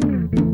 Bye.